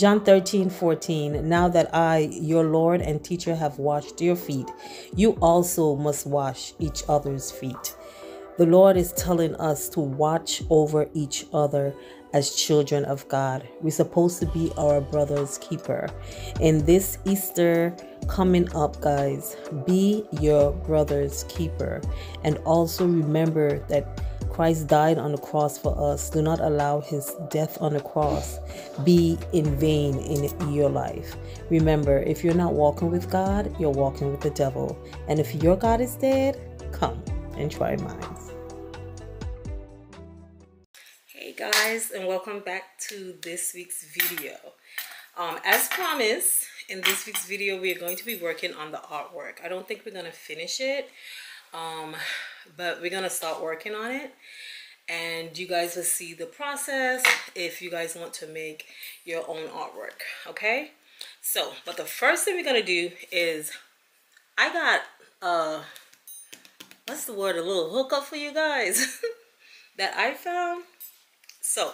John 13, 14. Now that I, your Lord and teacher, have washed your feet, you also must wash each other's feet. The Lord is telling us to watch over each other as children of God. We're supposed to be our brother's keeper. In this Easter coming up, guys, be your brother's keeper. And also remember that Christ died on the cross for us. Do not allow his death on the cross be in vain in your life. Remember, if you're not walking with God, you're walking with the devil. And if your God is dead, come and try mine. Hey guys, and welcome back to this week's video. Um, as promised, in this week's video, we are going to be working on the artwork. I don't think we're going to finish it um, but we're gonna start working on it. And you guys will see the process if you guys want to make your own artwork okay? So but the first thing we're gonna do is I got uh what's the word a little hookup for you guys that I found? So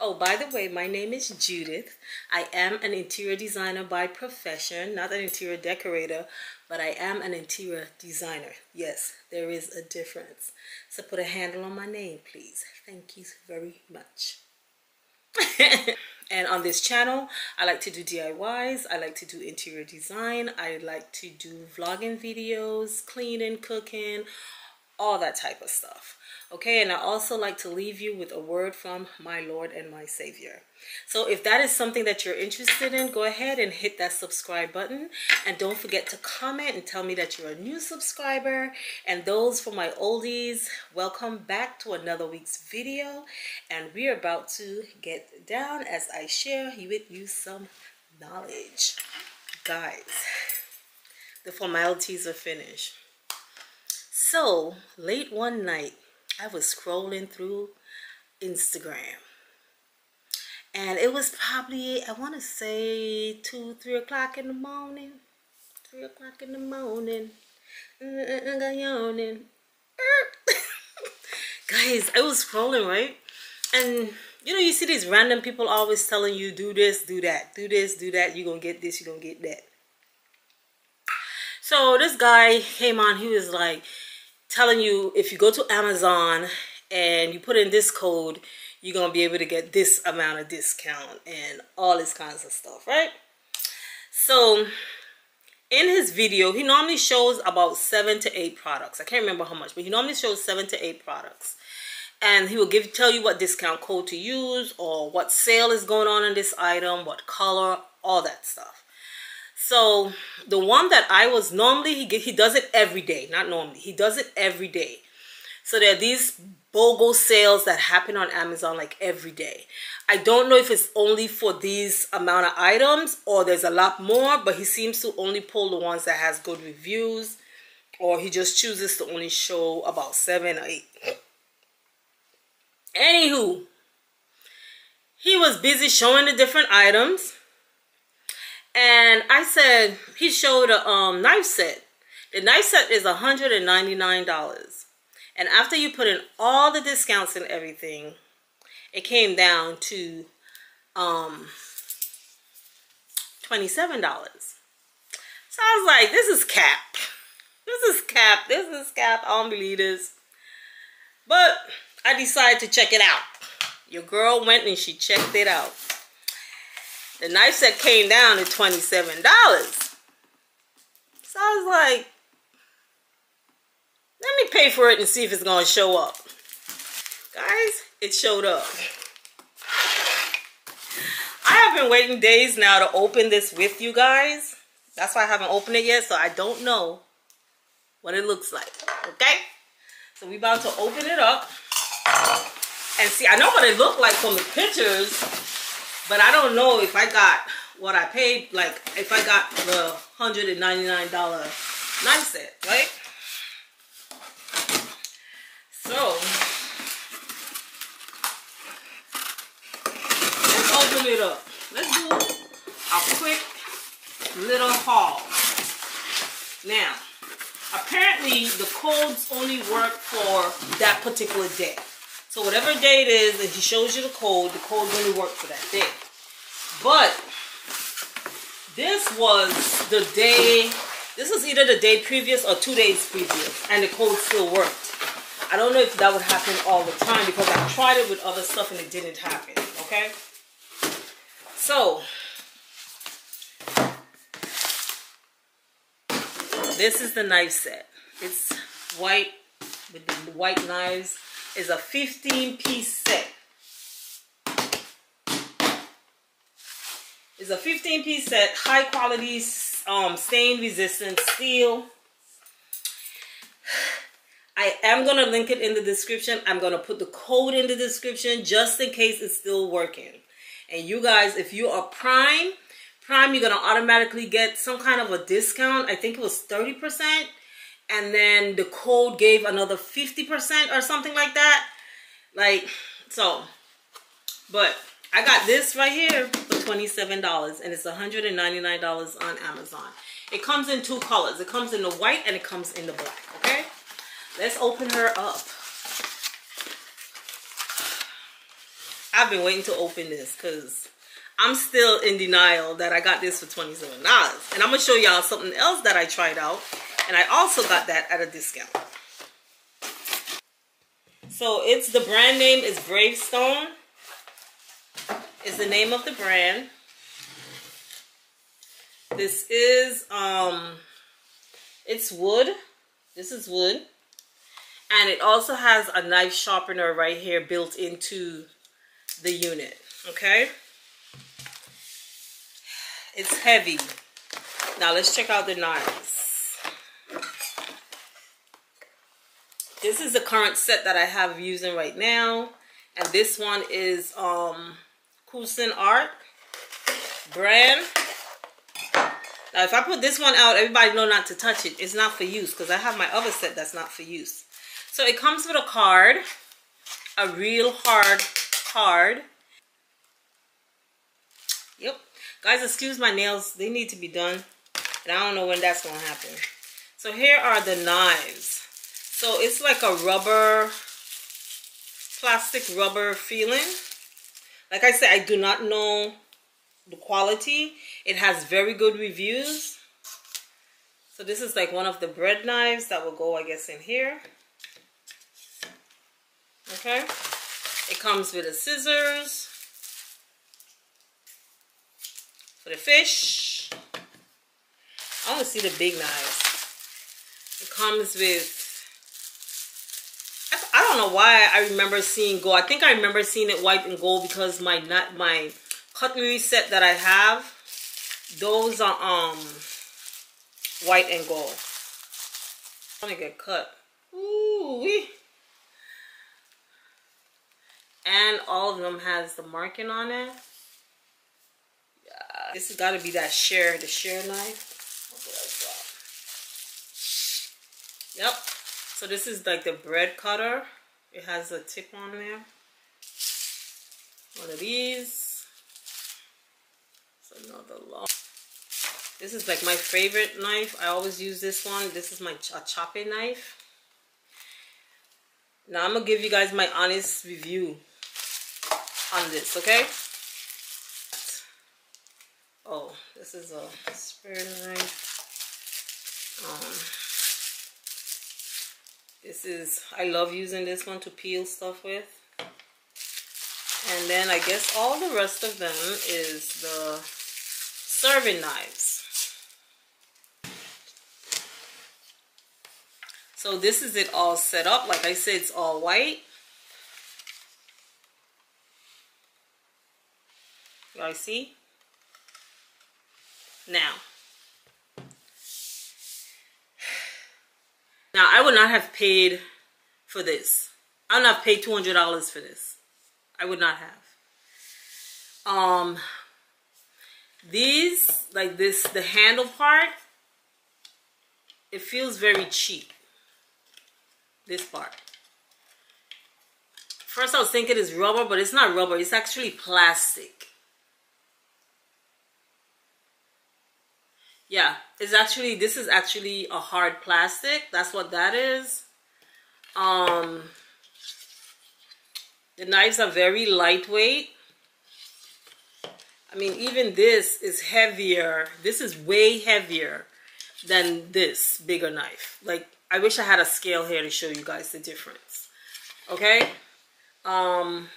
Oh, by the way, my name is Judith. I am an interior designer by profession, not an interior decorator, but I am an interior designer. Yes, there is a difference. So put a handle on my name, please. Thank you very much. and on this channel, I like to do DIYs. I like to do interior design. I like to do vlogging videos, cleaning, cooking, all that type of stuff. Okay, and I also like to leave you with a word from my Lord and my Savior. So if that is something that you're interested in, go ahead and hit that subscribe button. And don't forget to comment and tell me that you're a new subscriber. And those for my oldies, welcome back to another week's video. And we're about to get down as I share with you some knowledge. Guys, the formalities are finished. So, late one night, I was scrolling through Instagram. And it was probably, I want to say, 2, 3 o'clock in the morning. 3 o'clock in the morning. Guys, I was scrolling, right? And, you know, you see these random people always telling you, do this, do that, do this, do that. You're going to get this, you're going to get that. So this guy came on, he was like, telling you if you go to Amazon and you put in this code, you're going to be able to get this amount of discount and all this kinds of stuff, right? So in his video, he normally shows about seven to eight products. I can't remember how much, but he normally shows seven to eight products. And he will give tell you what discount code to use or what sale is going on in this item, what color, all that stuff. So the one that I was normally, he, he does it every day. Not normally. He does it every day. So there are these BOGO sales that happen on Amazon like every day. I don't know if it's only for these amount of items or there's a lot more, but he seems to only pull the ones that has good reviews or he just chooses to only show about seven or eight. Anywho, he was busy showing the different items and I said, he showed a um, knife set. The knife set is $199. And after you put in all the discounts and everything, it came down to um, $27. So I was like, this is cap. This is cap. This is cap. I don't believe this. But I decided to check it out. Your girl went and she checked it out. The knife set came down to $27. So I was like, let me pay for it and see if it's going to show up. Guys, it showed up. I have been waiting days now to open this with you guys. That's why I haven't opened it yet, so I don't know what it looks like, okay? So we're about to open it up and see. I know what it looked like from the pictures, but I don't know if I got what I paid, like if I got the $199 knife set, right? So, let's open it up. Let's do a quick little haul. Now, apparently the codes only work for that particular day. So whatever day it is that he shows you the code, the code only work for that day. But this was the day, this was either the day previous or two days previous, and the code still worked. I don't know if that would happen all the time because I tried it with other stuff and it didn't happen, okay? So, this is the knife set. It's white with the white knives. It's a 15 piece set. It's a 15 piece set, high quality um, stain resistant steel. I am going to link it in the description. I'm going to put the code in the description just in case it's still working. And you guys, if you are Prime, Prime, you're going to automatically get some kind of a discount. I think it was 30%. And then the code gave another 50% or something like that. Like, so, but I got this right here for $27 and it's $199 on Amazon. It comes in two colors. It comes in the white and it comes in the black, okay? Let's open her up. I've been waiting to open this because I'm still in denial that I got this for $27. And I'm going to show y'all something else that I tried out. And I also got that at a discount. So it's the brand name is Bravestone. Is the name of the brand. This is um it's wood. This is wood. And it also has a knife sharpener right here built into the unit. Okay. It's heavy. Now let's check out the knives. This is the current set that I have using right now. And this one is um Cuisinart brand. Now, if I put this one out, everybody know not to touch it. It's not for use because I have my other set that's not for use. So it comes with a card, a real hard card. Yep. Guys, excuse my nails. They need to be done. And I don't know when that's going to happen. So here are the knives. So it's like a rubber, plastic rubber feeling. Like I said, I do not know the quality. It has very good reviews. So this is like one of the bread knives that will go, I guess, in here. Okay. It comes with a scissors for the fish. I want to see the big knives. It comes with don't know why I remember seeing gold. I think I remember seeing it white and gold because my not my cutlery set that I have, those are um white and gold. I'm gonna get cut. Ooh wee. And all of them has the marking on it. Yeah, this has got to be that share, the share knife. Yep. So this is like the bread cutter. It has a tip on there. One of these. It's another long. This is like my favorite knife. I always use this one. This is my a chopping knife. Now I'm gonna give you guys my honest review on this, okay? Oh, this is a spare knife. Um, this is, I love using this one to peel stuff with. And then I guess all the rest of them is the serving knives. So this is it all set up. Like I said, it's all white. You guys see? Now. Now, I would not have paid for this. I would not have paid $200 for this. I would not have. Um, these, like this, the handle part, it feels very cheap. This part. First I was thinking it's rubber, but it's not rubber. It's actually plastic. Yeah, it's actually, this is actually a hard plastic. That's what that is. Um, the knives are very lightweight. I mean, even this is heavier. This is way heavier than this bigger knife. Like, I wish I had a scale here to show you guys the difference. Okay? Um,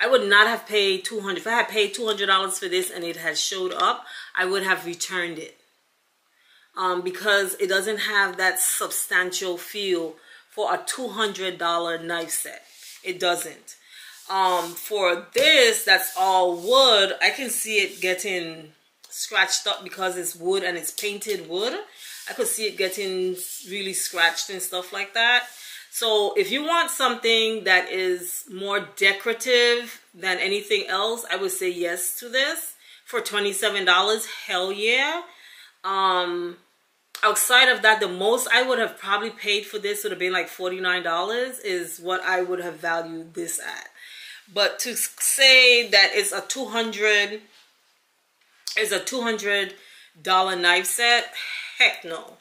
I would not have paid 200 If I had paid $200 for this and it had showed up, I would have returned it. Um, because it doesn't have that substantial feel for a $200 knife set. It doesn't. Um, for this, that's all wood, I can see it getting scratched up because it's wood and it's painted wood. I could see it getting really scratched and stuff like that. So if you want something that is more decorative than anything else, I would say yes to this. For $27, hell yeah. Um, outside of that, the most I would have probably paid for this would have been like $49 is what I would have valued this at. But to say that it's a 200 is a $200 knife set, heck no.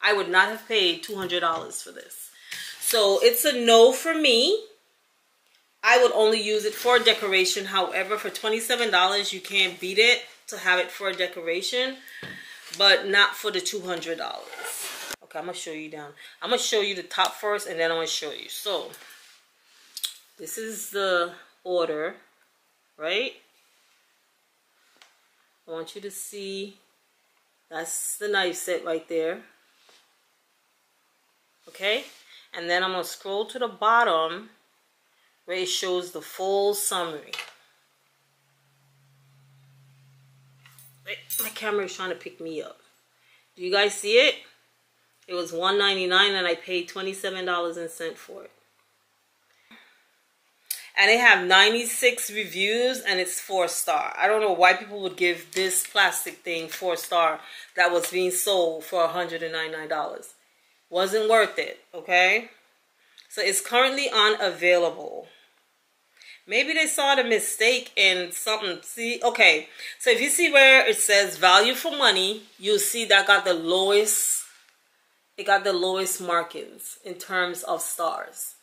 I would not have paid $200 for this. So it's a no for me. I would only use it for decoration. However, for $27, you can't beat it to have it for a decoration, but not for the $200. Okay, I'm going to show you down. I'm going to show you the top first, and then I'm going to show you. So, this is the order, right? I want you to see, that's the knife set right there. Okay? And then I'm going to scroll to the bottom where it shows the full summary. My camera is trying to pick me up. Do you guys see it? It was $1.99 and I paid $27 and cent for it. And they have 96 reviews and it's four star. I don't know why people would give this plastic thing four star that was being sold for $199 wasn't worth it okay? So it's currently unavailable. Maybe they saw the mistake in something. See okay. So if you see where it says value for money you'll see that got the lowest it got the lowest markings in terms of stars.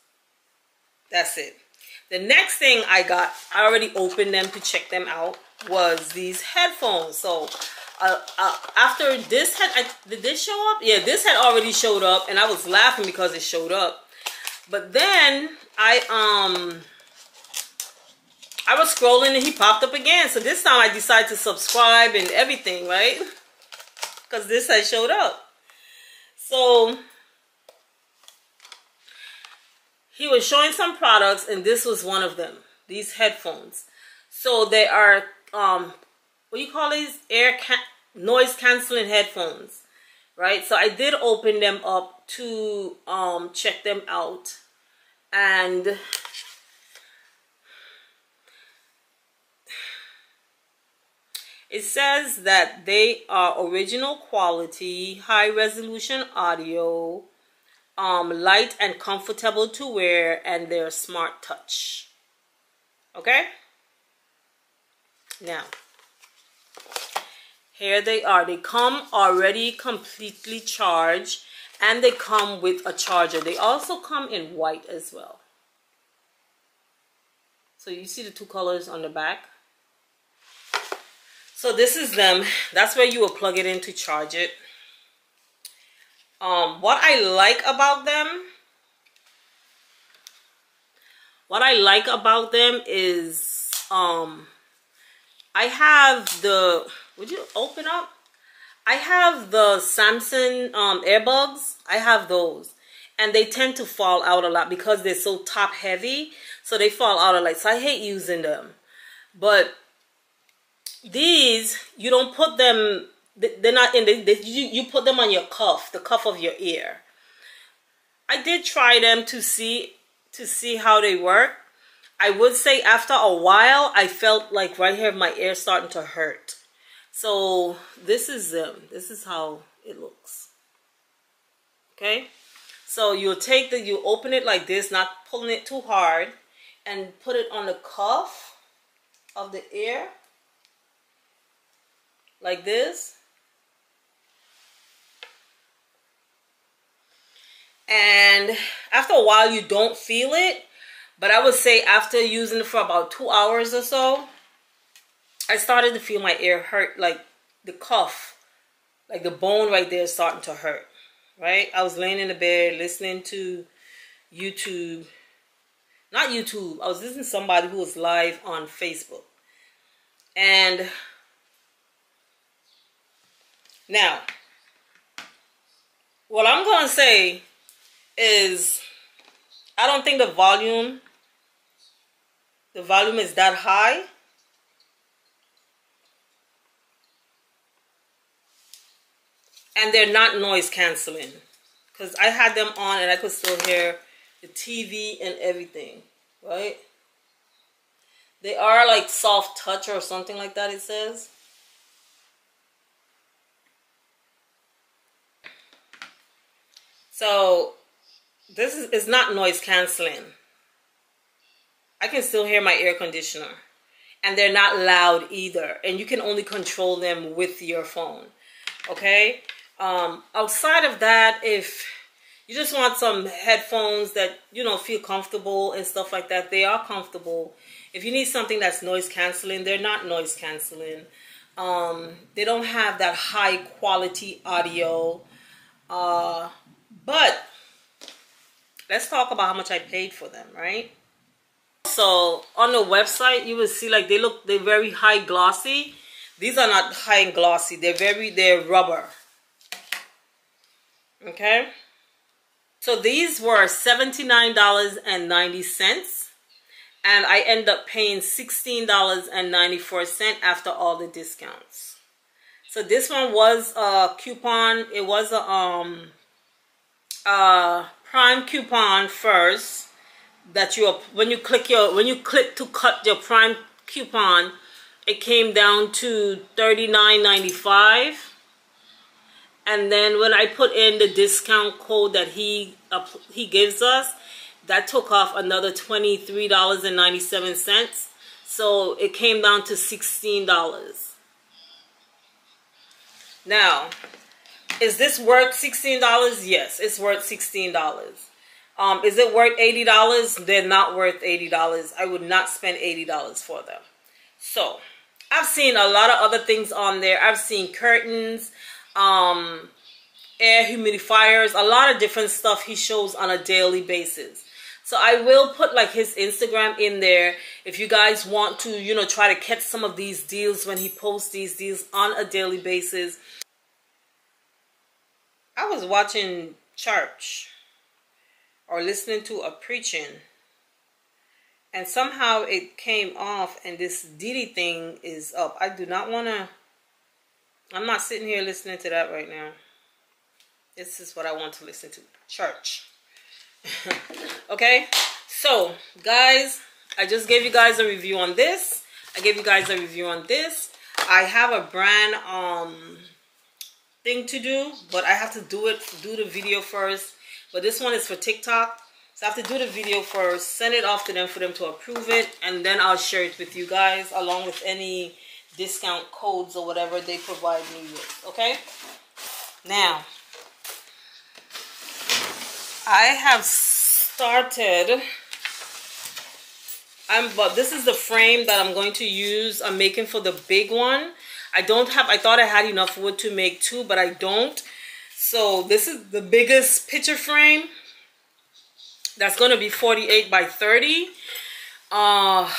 That's it. The next thing i got i already opened them to check them out was these headphones. So uh, uh, after this had I, did this show up? Yeah this had already showed up and i was laughing because it showed up. But then i um i was scrolling and he popped up again. So this time i decided to subscribe and everything right? Because this had showed up. So he was showing some products and this was one of them these headphones. So they are um what you call these air can noise canceling headphones right? So i did open them up to um check them out. And it says that they are original quality high resolution audio um light and comfortable to wear and they're smart touch. Okay? Now here they are. They come already completely charged and they come with a charger. They also come in white as well. So you see the two colors on the back? So this is them. That's where you will plug it in to charge it. Um what i like about them what i like about them is um i have the would you open up? I have the Samsung um, earbuds. I have those. And they tend to fall out a lot because they're so top heavy. So they fall out a lot. So I hate using them. But these, you don't put them, they're not in, the, they, you, you put them on your cuff, the cuff of your ear. I did try them to see, to see how they work. I would say after a while, I felt like right here, my ear starting to hurt. So this is them. This is how it looks. Okay. So you'll take the, you open it like this, not pulling it too hard, and put it on the cuff of the ear, like this. And after a while, you don't feel it, but I would say after using it for about two hours or so, I started to feel my ear hurt, like the cuff, like the bone right there starting to hurt, right? I was laying in the bed listening to YouTube, not YouTube, I was listening to somebody who was live on Facebook. And now, what I'm going to say is I don't think the volume the volume is that high. And they're not noise canceling. Because I had them on and I could still hear the TV and everything. Right? They are like soft touch or something like that it says. So this is, not noise canceling. I can still hear my air conditioner. And they're not loud either. And you can only control them with your phone. Okay? Um, outside of that, if you just want some headphones that, you know, feel comfortable and stuff like that, they are comfortable. If you need something that's noise canceling, they're not noise canceling. Um, they don't have that high quality audio. Uh, but let's talk about how much I paid for them, right? So on the website, you will see like they look, they're very high glossy. These are not high and glossy. They're very, they're rubber. Okay. So these were $79.90 and I end up paying $16.94 after all the discounts. So this one was a coupon. It was a um uh prime coupon first that you when you click your when you click to cut your prime coupon it came down to $39.95 and then when I put in the discount code that he uh, he gives us that took off another $23.97 so it came down to $16 now is this worth $16 yes it's worth $16 um, is it worth $80? They're not worth $80. I would not spend $80 for them. So, I've seen a lot of other things on there. I've seen curtains, um, air humidifiers, a lot of different stuff he shows on a daily basis. So I will put like his Instagram in there if you guys want to, you know, try to catch some of these deals when he posts these deals on a daily basis. I was watching church or listening to a preaching and somehow it came off and this Diddy thing is up. I do not want to, I'm not sitting here listening to that right now. This is what I want to listen to. Church. okay? So, guys, I just gave you guys a review on this. I gave you guys a review on this. I have a brand um thing to do, but I have to do it, do the video first but this one is for TikTok. So I have to do the video first, send it off to them for them to approve it, and then I'll share it with you guys along with any discount codes or whatever they provide me with, okay? Now, I have started, I'm, but this is the frame that I'm going to use. I'm making for the big one. I don't have, I thought I had enough wood to make two, but I don't. So this is the biggest picture frame. That's going to be 48 by 30. Uh,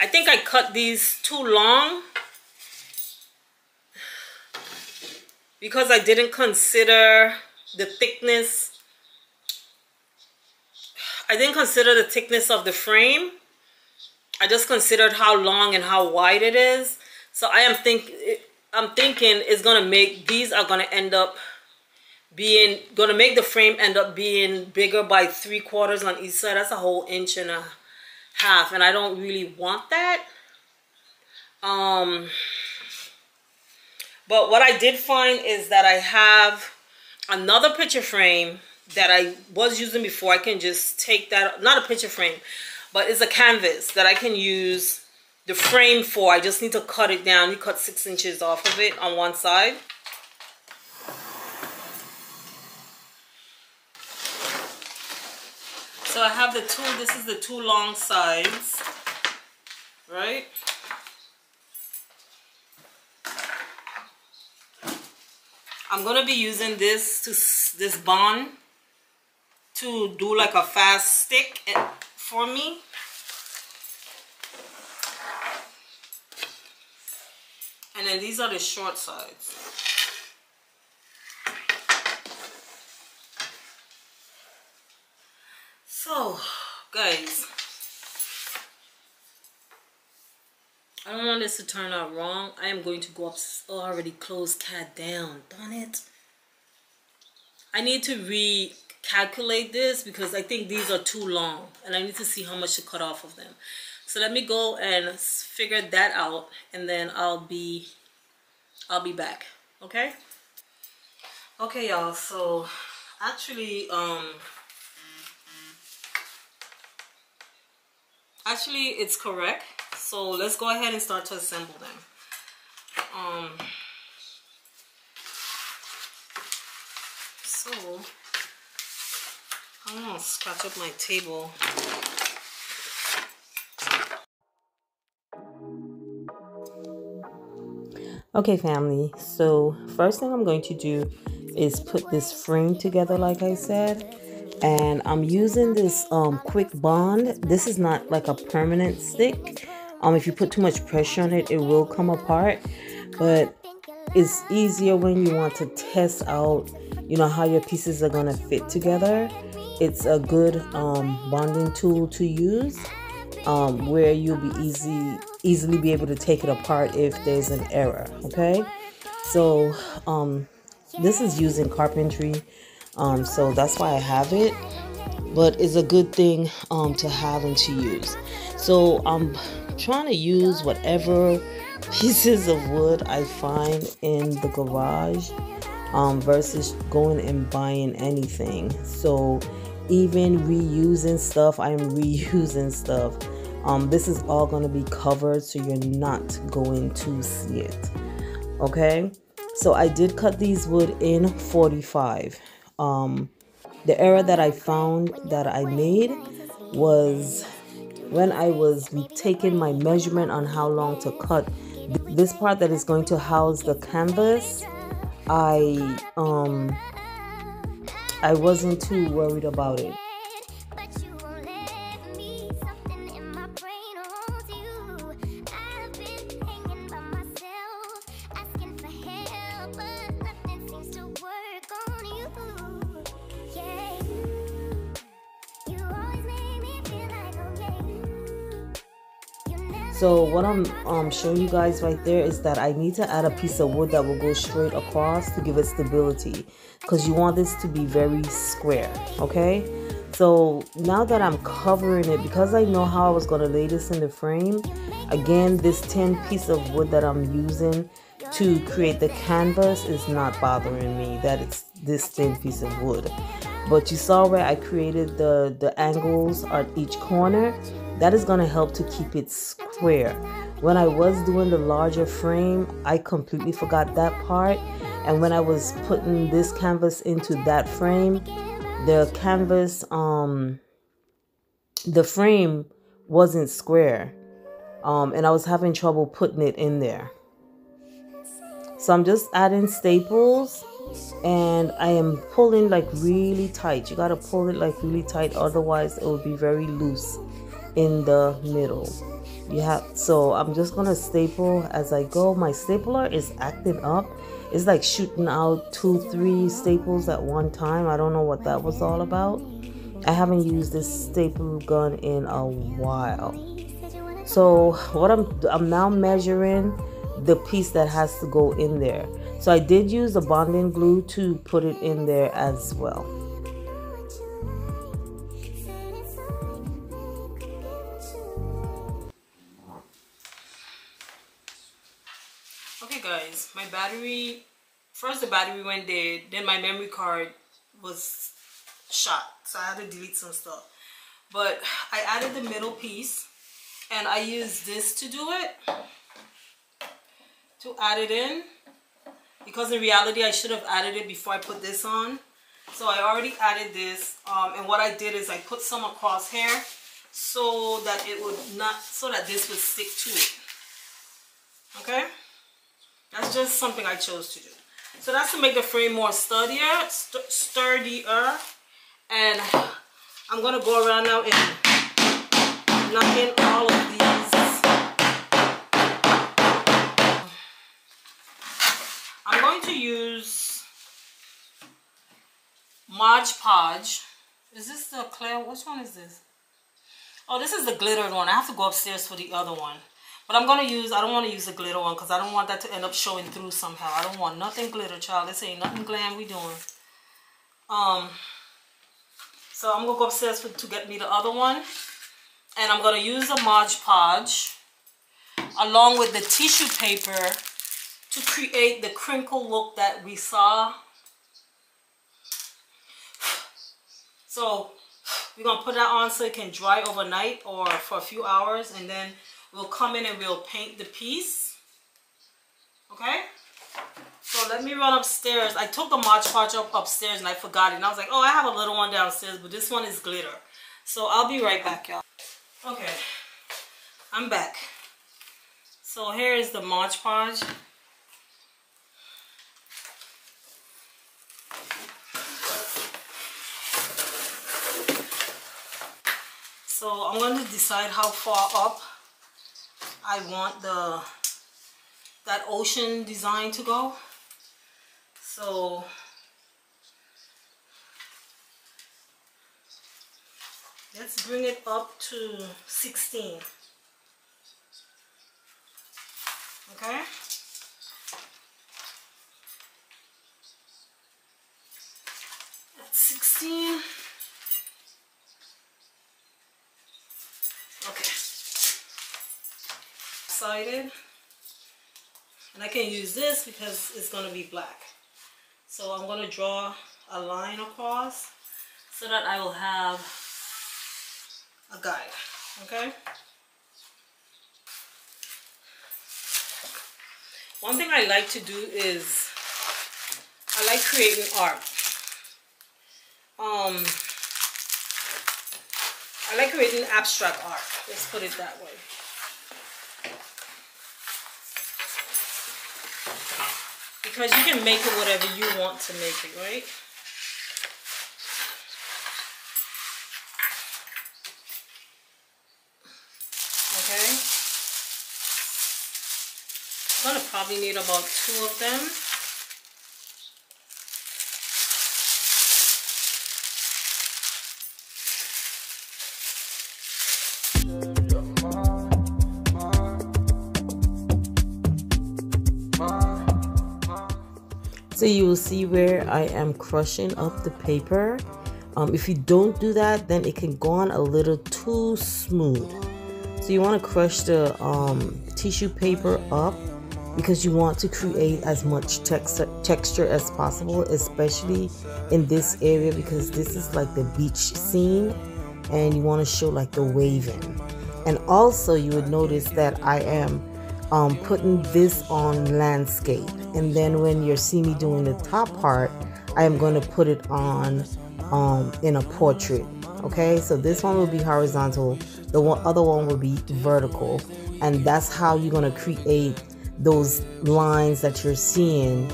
I think I cut these too long. Because I didn't consider the thickness. I didn't consider the thickness of the frame. I just considered how long and how wide it is. So I am think I'm thinking it's gonna make these are gonna end up being gonna make the frame end up being bigger by three quarters on each side. That's a whole inch and a half and I don't really want that. Um but what I did find is that I have another picture frame that I was using before. I can just take that not a picture frame but it's a canvas that I can use the frame for. I just need to cut it down. You cut six inches off of it on one side So I have the two, this is the two long sides, right? I'm going to be using this to this bond to do like a fast stick eh, for me. And then these are the short sides. So guys I don't want this to turn out wrong. I am going to go up. Already closed CAD down. Darn it. I need to recalculate this because I think these are too long. And I need to see how much to cut off of them. So let me go and figure that out. And then I'll be, I'll be back. Okay? Okay, y'all. So actually, um, actually it's correct. So let's go ahead and start to assemble them um so I'm gonna scratch up my table. Okay family, so first thing I'm going to do is put this frame together like I said and I'm using this um, quick bond. This is not like a permanent stick. Um, if you put too much pressure on it, it will come apart. But it's easier when you want to test out, you know, how your pieces are going to fit together. It's a good um, bonding tool to use um, where you'll be easy easily be able to take it apart if there's an error. Okay, so um, this is using carpentry um, so that's why I have it. But it's a good thing um, to have and to use. So I'm trying to use whatever pieces of wood I find in the garage um, versus going and buying anything. So even reusing stuff, I'm reusing stuff. Um, this is all going to be covered so you're not going to see it. Okay, so I did cut these wood in 45 um, the error that I found that I made was when I was taking my measurement on how long to cut this part that is going to house the canvas I um I wasn't too worried about it So what I'm um, showing you guys right there is that I need to add a piece of wood that will go straight across to give it stability because you want this to be very square, okay? So now that I'm covering it, because I know how I was going to lay this in the frame, again, this 10 piece of wood that I'm using to create the canvas is not bothering me that it's this thin piece of wood. But you saw where I created the, the angles at each corner that is going to help to keep it square. When I was doing the larger frame, I completely forgot that part. And when I was putting this canvas into that frame, the canvas, um, the frame wasn't square. Um, and I was having trouble putting it in there. So I'm just adding staples and I am pulling like really tight. You got to pull it like really tight, otherwise it will be very loose in the middle. You have so i'm just gonna staple as i go. My stapler is acting up. It's like shooting out two three staples at one time. I don't know what that was all about. I haven't used this staple gun in a while. So what i'm i'm now measuring the piece that has to go in there. So i did use the bonding glue to put it in there as well battery first the battery went dead then my memory card was shot so I had to delete some stuff. But I added the middle piece and I used this to do it to add it in because in reality I should have added it before I put this on. So I already added this um, and what I did is I put some across here so that it would not so that this would stick to it. Okay that's just something I chose to do. So that's to make the frame more sturdier, st sturdier. And I'm gonna go around now and knock in all of these. I'm going to use Mod Podge. Is this the clear? Which one is this? Oh, this is the glittered one. I have to go upstairs for the other one. But I'm going to use, I don't want to use the glitter one because I don't want that to end up showing through somehow. I don't want nothing glitter, child. This ain't nothing glam we doing. Um, So I'm going to go upstairs for, to get me the other one. And I'm going to use the Mod Podge along with the tissue paper to create the crinkle look that we saw. So we're going to put that on so it can dry overnight or for a few hours and then we'll come in and we'll paint the piece. Okay? So let me run upstairs. I took the Mod Podge up upstairs and I forgot it. And I was like, oh, I have a little one downstairs, but this one is glitter. So I'll be right back, y'all. Okay. I'm back. So here is the Mod Podge. So I'm going to decide how far up I want the that ocean design to go. So let's bring it up to 16. Okay? At 16. Okay. And I can use this because it's going to be black. So I'm going to draw a line across so that I will have a guide. Okay? One thing I like to do is I like creating art. Um, I like creating abstract art. Let's put it that way. Because you can make it whatever you want to make it, right? Okay. I'm gonna probably need about two of them. So you will see where I am crushing up the paper. Um, if you don't do that, then it can go on a little too smooth. So you want to crush the um, tissue paper up because you want to create as much tex texture as possible, especially in this area because this is like the beach scene and you want to show like the waving. And also you would notice that I am um, putting this on landscape. And then when you see me doing the top part I am going to put it on um, in a portrait okay? So this one will be horizontal the one, other one will be vertical. And that's how you're going to create those lines that you're seeing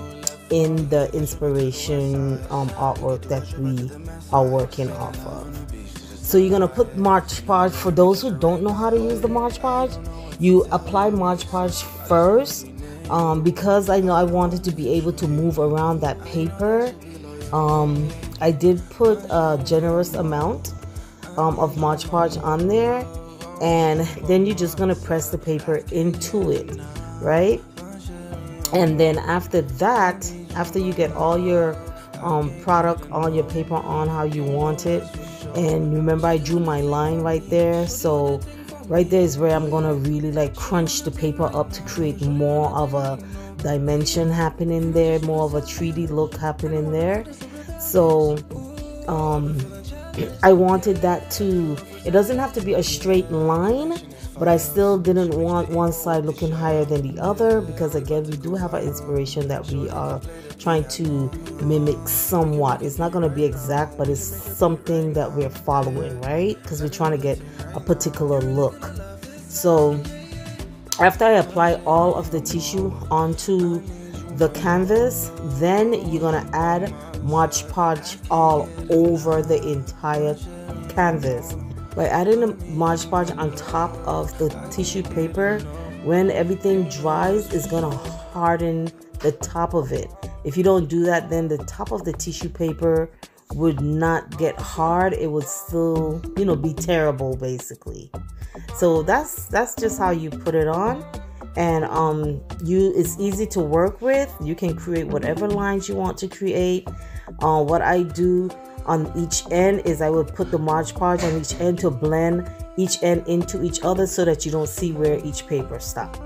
in the inspiration um, artwork that we are working off of. So you're going to put Mod Podge. For those who don't know how to use the Mod Podge you apply Mod Podge first um, because I know I wanted to be able to move around that paper. Um, I did put a generous amount um, of Mod Podge on there and then you're just gonna press the paper into it right and then after that after you get all your um, product on your paper on how you want it and remember I drew my line right there so right there is where I'm gonna really like crunch the paper up to create more of a dimension happening there more of a 3d look happening there. So um I wanted that to it doesn't have to be a straight line but I still didn't want one side looking higher than the other because again we do have an inspiration that we are trying to mimic somewhat it's not going to be exact but it's something that we're following right because we're trying to get a particular look so after I apply all of the tissue onto the canvas, then you're gonna add Mod Podge all over the entire canvas. By adding the Mod Podge on top of the tissue paper, when everything dries, it's gonna harden the top of it. If you don't do that, then the top of the tissue paper would not get hard. It would still, you know, be terrible basically. So that's that's just how you put it on and um you it's easy to work with you can create whatever lines you want to create uh, what i do on each end is i will put the Mod Podge on each end to blend each end into each other so that you don't see where each paper stops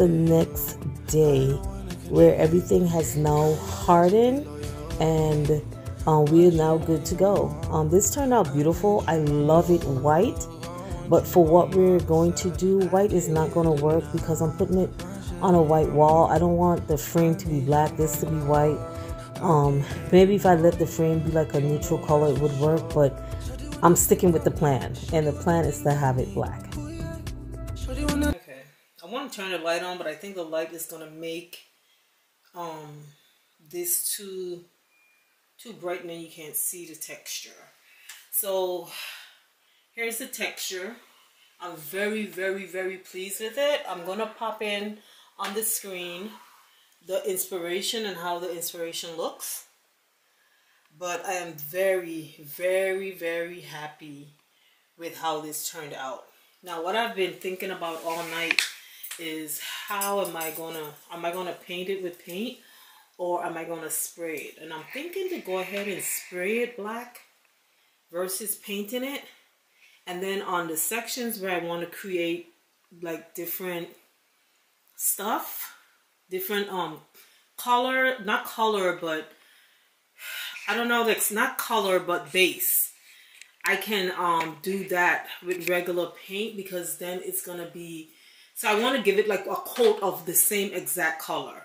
the next day where everything has now hardened and um, we are now good to go. Um, this turned out beautiful. I love it white, but for what we're going to do, white is not going to work because I'm putting it on a white wall. I don't want the frame to be black, this to be white. Um, maybe if I let the frame be like a neutral color, it would work, but I'm sticking with the plan, and the plan is to have it black. Want to turn the light on, but I think the light is gonna make um, this too too bright, and then you can't see the texture. So here's the texture. I'm very, very, very pleased with it. I'm gonna pop in on the screen the inspiration and how the inspiration looks. But I am very, very, very happy with how this turned out. Now, what I've been thinking about all night is how am I gonna, am I gonna paint it with paint or am I gonna spray it? And I'm thinking to go ahead and spray it black versus painting it. And then on the sections where I want to create like different stuff, different um color, not color, but I don't know, that's not color, but base. I can um do that with regular paint because then it's gonna be, so I want to give it like a coat of the same exact color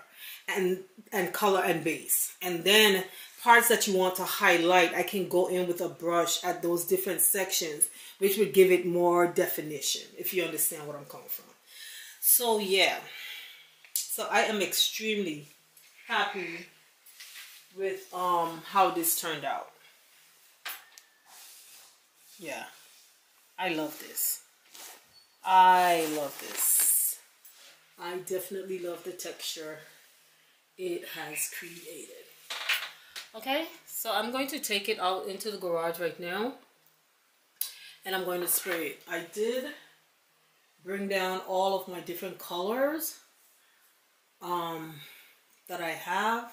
and and color and base. And then parts that you want to highlight, I can go in with a brush at those different sections, which would give it more definition, if you understand what I'm coming from. So yeah, so I am extremely happy with um how this turned out. Yeah, I love this. I love this. I definitely love the texture it has created. Okay, so I'm going to take it out into the garage right now and I'm going to spray it. I did bring down all of my different colors um, that I have.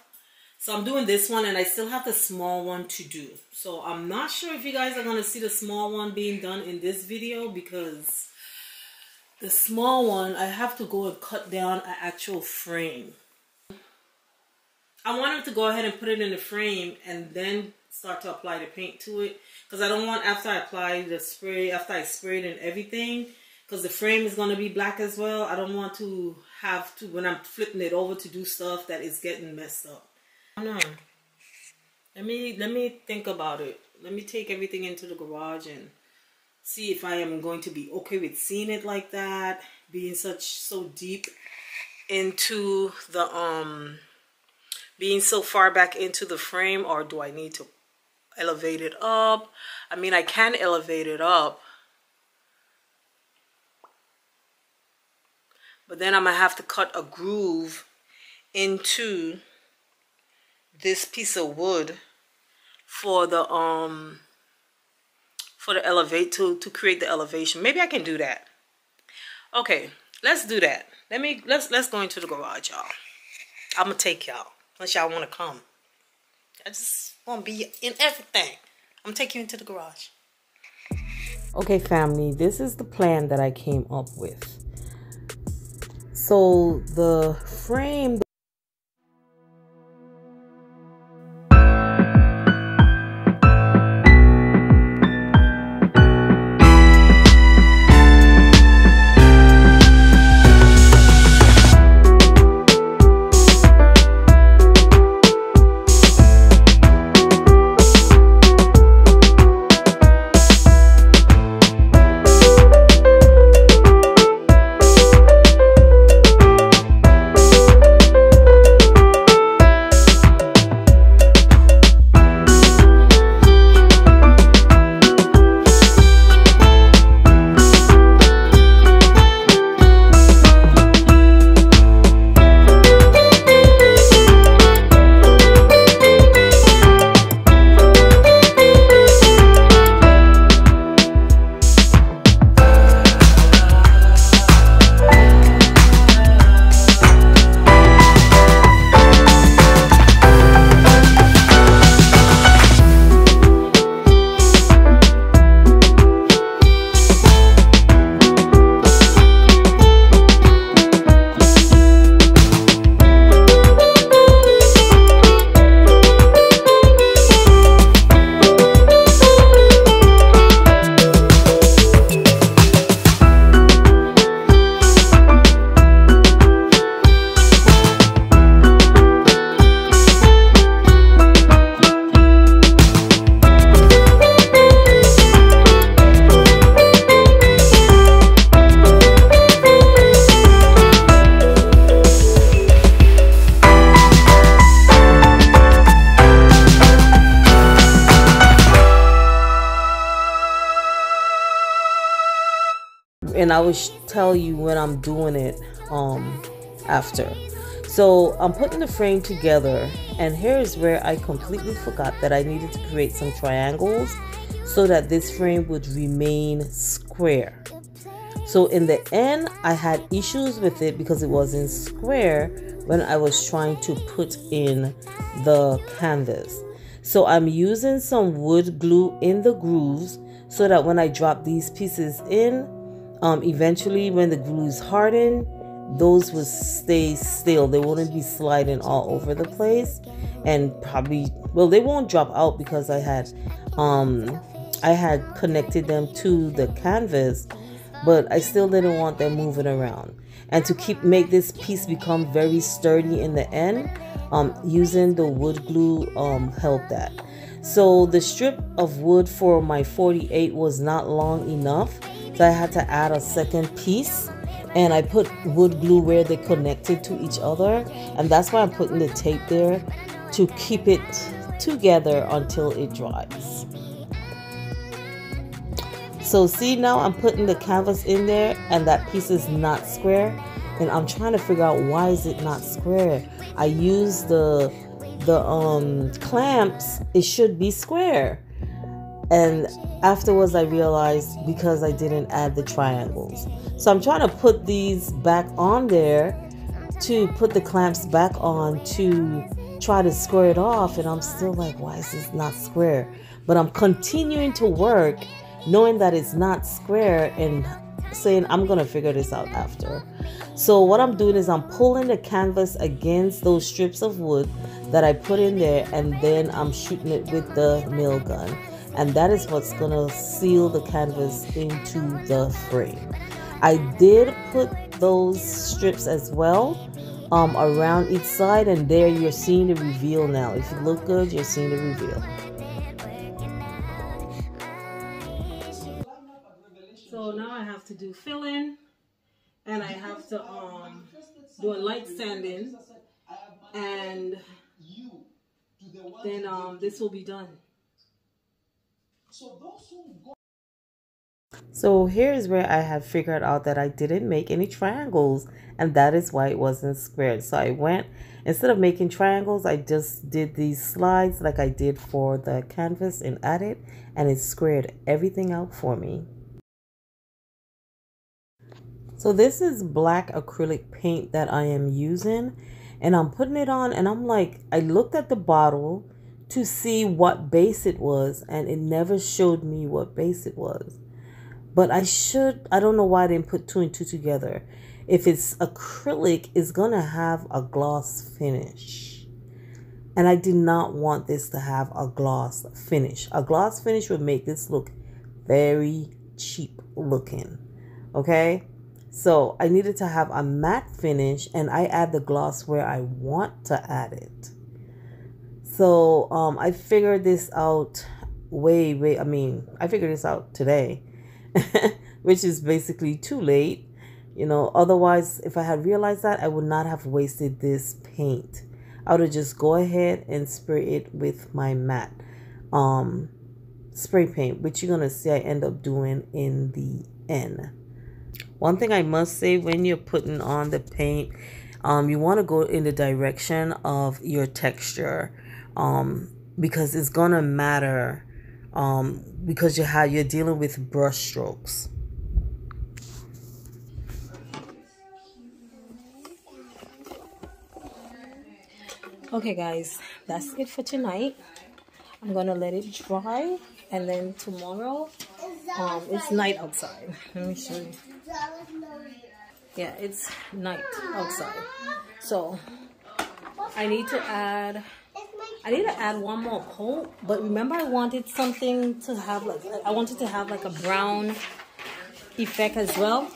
So I'm doing this one and I still have the small one to do. So I'm not sure if you guys are going to see the small one being done in this video because the small one, I have to go and cut down an actual frame. I wanted to go ahead and put it in the frame and then start to apply the paint to it. Because I don't want after I apply the spray, after I spray it and everything, because the frame is going to be black as well. I don't want to have to, when I'm flipping it over to do stuff that is getting messed up. Know. Let me, let me think about it. Let me take everything into the garage and see if I am going to be okay with seeing it like that. Being such, so deep into the, um, being so far back into the frame or do I need to elevate it up. I mean, I can elevate it up. But then I'm going to have to cut a groove into this piece of wood for the um for the elevate to to create the elevation. Maybe i can do that. Okay let's do that. Let me let's let's go into the garage y'all. I'm gonna take y'all unless y'all want to come. I just want to be in everything. I'm gonna take you into the garage. Okay family this is the plan that i came up with. So the frame will tell you when I'm doing it um after. So I'm putting the frame together and here's where I completely forgot that I needed to create some triangles so that this frame would remain square. So in the end, I had issues with it because it wasn't square when I was trying to put in the canvas. So I'm using some wood glue in the grooves so that when I drop these pieces in, um, eventually, when the glues harden, those will stay still. They wouldn't be sliding all over the place, and probably well, they won't drop out because I had um, I had connected them to the canvas, but I still didn't want them moving around. And to keep make this piece become very sturdy in the end, um, using the wood glue um, helped that. So the strip of wood for my 48 was not long enough so I had to add a second piece and I put wood glue where they connected to each other and that's why I'm putting the tape there to keep it together until it dries. So see now I'm putting the canvas in there and that piece is not square and I'm trying to figure out why is it not square. I use the the um clamps it should be square and afterwards, I realized because I didn't add the triangles. So I'm trying to put these back on there to put the clamps back on to try to square it off. And I'm still like, why is this not square? But I'm continuing to work knowing that it's not square and saying I'm going to figure this out after. So what I'm doing is I'm pulling the canvas against those strips of wood that I put in there and then I'm shooting it with the nail gun and that is what's gonna seal the canvas into the frame. I did put those strips as well um, around each side and there you're seeing the reveal now. If you look good, you're seeing the reveal. So now I have to do filling and I have to um, do a light sanding and then um, this will be done. So here's where I had figured out that I didn't make any triangles and that is why it wasn't squared. So I went, instead of making triangles, I just did these slides like I did for the canvas and added and it squared everything out for me. So this is black acrylic paint that I am using and I'm putting it on and I'm like, I looked at the bottle to see what base it was and it never showed me what base it was. But I should, I don't know why I didn't put two and two together. If it's acrylic, it's to have a gloss finish. And I did not want this to have a gloss finish. A gloss finish would make this look very cheap looking. Okay? So I needed to have a matte finish and I add the gloss where I want to add it. So um, I figured this out way, way, I mean, I figured this out today which is basically too late. You know, otherwise, if I had realized that, I would not have wasted this paint. I would have just go ahead and spray it with my matte um, spray paint, which you're going to see I end up doing in the end. One thing I must say when you're putting on the paint, um, you want to go in the direction of your texture um, because it's to matter um, because you have you're dealing with brush strokes. Okay guys, that's it for tonight. I'm gonna let it dry and then tomorrow um, it's night outside. Let me show you. Yeah, it's night outside. So I need to add I need to add one more coat, but remember I wanted something to have like, I wanted to have like a brown effect as well.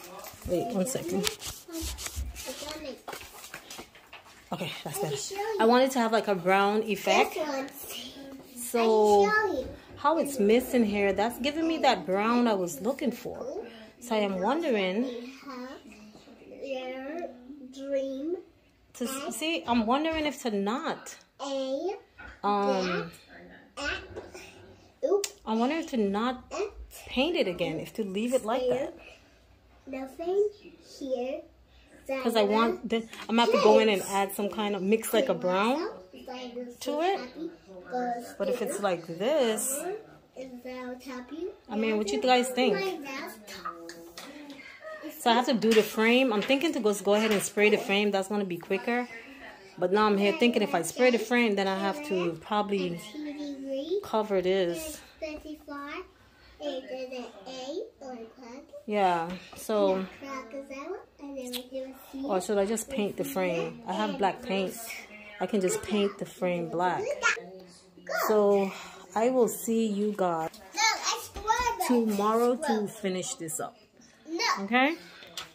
Wait, one second. Okay, that's better. I wanted to have like a brown effect. So how it's missing here, that's giving me that brown I was looking for. So I am wondering Dream. to see, I'm wondering if to not um, I wonder if to not paint it again, if to leave it like that. Nothing here. Because I want, this, I'm going to have to go in and add some kind of, mix like a brown to it. But if it's like this, I mean, what you guys think? So I have to do the frame. I'm thinking to just go ahead and spray the frame. That's going to be quicker. But now I'm here thinking if I spray the frame, then I have to probably cover this. Yeah, so. Or should I just paint the frame? I have black paint. I can just paint the frame black. So I will see you guys tomorrow to finish this up. Okay?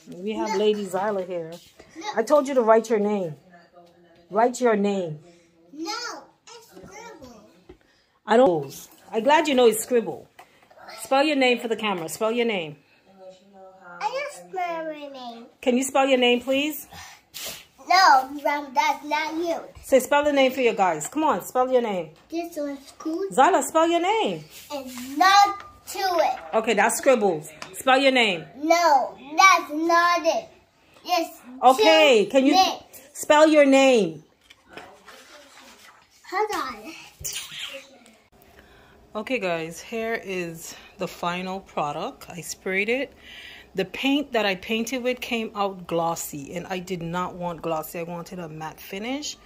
We have Lady Zyla here. I told you to write your name. Write your name. No, it's scribble. I don't. I'm glad you know it's scribble. Spell your name for the camera. Spell your name. I just spell my name. Can you spell your name, please? No, that's not you. Say spell the name for your guys. Come on, spell your name. This one's cool. Zyla, spell your name. It's not to it. Okay, that's scribbles. Spell your name. No, that's not it. Yes. Okay, can you... Spell your name. Hold on. Okay guys, here is the final product. I sprayed it. The paint that I painted with came out glossy and I did not want glossy. I wanted a matte finish.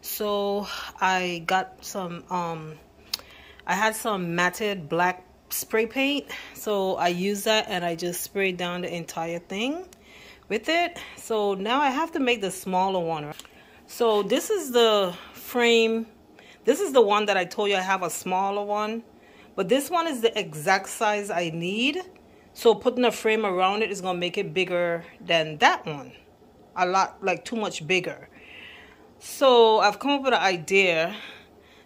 So I got some, um, I had some matted black spray paint. So I used that and I just sprayed down the entire thing with it. So now I have to make the smaller one. So this is the frame. This is the one that I told you I have a smaller one. But this one is the exact size I need. So putting a frame around it is going to make it bigger than that one. A lot, like too much bigger. So I've come up with an idea.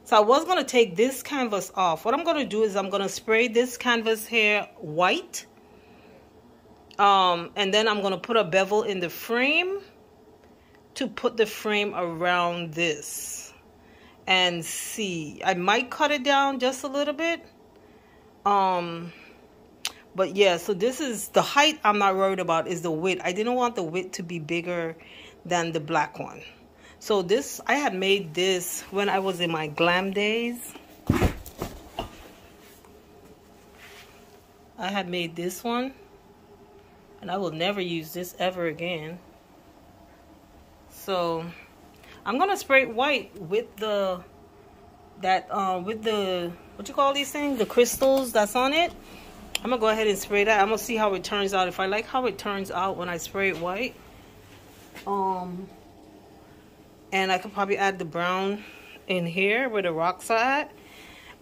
So I was going to take this canvas off. What I'm going to do is I'm going to spray this canvas here white um, and then I'm going to put a bevel in the frame to put the frame around this and see. I might cut it down just a little bit, Um, but yeah, so this is the height I'm not worried about is the width. I didn't want the width to be bigger than the black one. So this, I had made this when I was in my glam days. I had made this one and I will never use this ever again. So I'm gonna spray white with the that uh, with the what you call these things? The crystals that's on it. I'm gonna go ahead and spray that. I'm gonna see how it turns out. If I like how it turns out when I spray it white um and I could probably add the brown in here where the rocks are at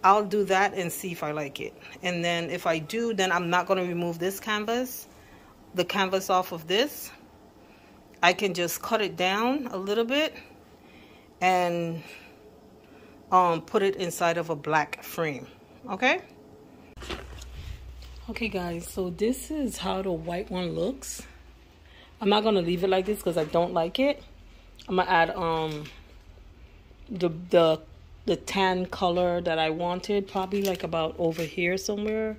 I'll do that and see if I like it. And then if I do then I'm not gonna remove this canvas the canvas off of this. I can just cut it down a little bit and um, put it inside of a black frame. Okay? Okay guys so this is how the white one looks. I'm not gonna leave it like this because I don't like it. I'm gonna add um the the the tan color that I wanted probably like about over here somewhere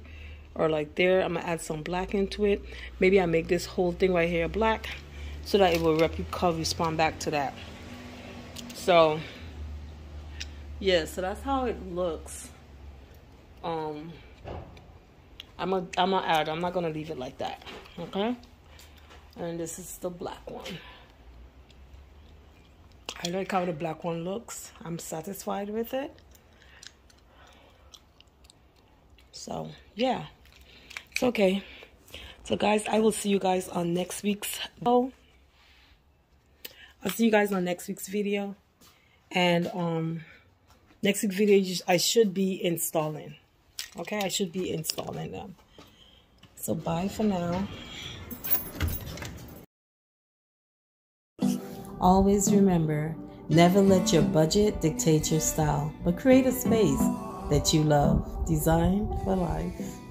or like there I'm gonna add some black into it. Maybe I make this whole thing right here black so that it will respond back to that. So yeah so that's how it looks. Um i'm a i'm gonna add i'm not gonna leave it like that okay? And this is the black one. I like how the black one looks. I'm satisfied with it. So yeah it's okay. So guys i will see you guys on next week's oh i'll see you guys on next week's video. And um next week video I should be installing. Okay? I should be installing them. So bye for now. Always remember never let your budget dictate your style but create a space that you love. Design for life